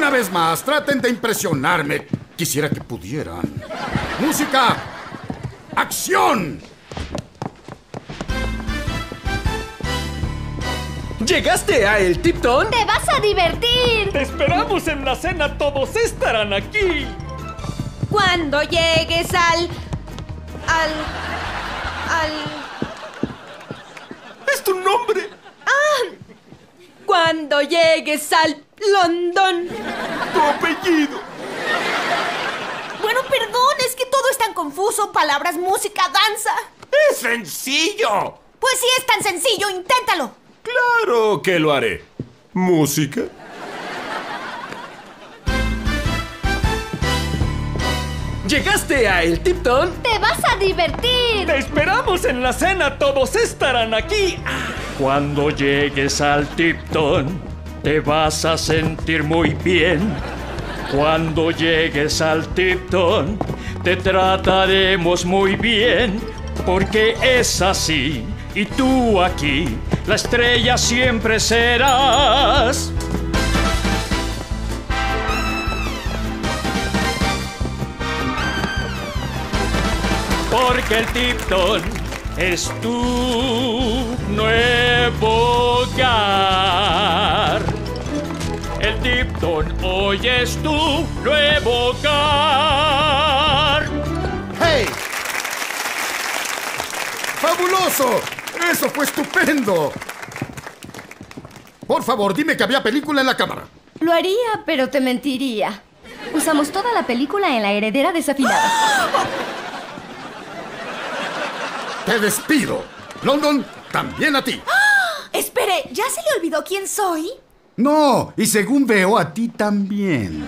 Una vez más, traten de impresionarme. Quisiera que pudieran. Música. ¡Acción! ¿Llegaste a El Tipton? ¡Te vas a divertir! ¡Te esperamos en la cena! ¡Todos estarán aquí! Cuando llegues al... al... al... ¡Es tu nombre! Cuando llegues al London. ¡Tu apellido! Bueno, perdón, es que todo es tan confuso. Palabras, música, danza. ¡Es sencillo! Pues si es tan sencillo, inténtalo. ¡Claro que lo haré! ¿Música? ¿Llegaste a El Tipton? ¡Te vas a divertir! ¡Te esperamos en la cena! ¡Todos estarán aquí! Cuando llegues al Tipton, te vas a sentir muy bien. Cuando llegues al Tipton, te trataremos muy bien. Porque es así. Y tú aquí, la estrella siempre serás. Porque el Tipton es tu nuevo hogar. El Tipton hoy es tu nuevo hogar. ¡Hey! ¡Fabuloso! ¡Eso fue estupendo! Por favor, dime que había película en la cámara. Lo haría, pero te mentiría. Usamos toda la película en la heredera desafinada. Te despido. London, también a ti. ¿Ya se le olvidó quién soy? No, y según veo, a ti también.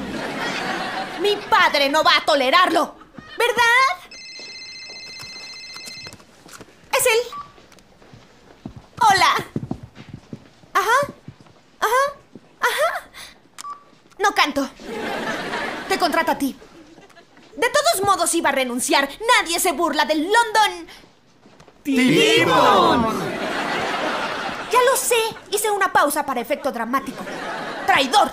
Mi padre no va a tolerarlo. ¿Verdad? Es él. Hola. Ajá. Ajá. Ajá. No canto. Te contrato a ti. De todos modos iba a renunciar. Nadie se burla del London. ¡Timón! Lo sé. Hice una pausa para efecto dramático. Traidor.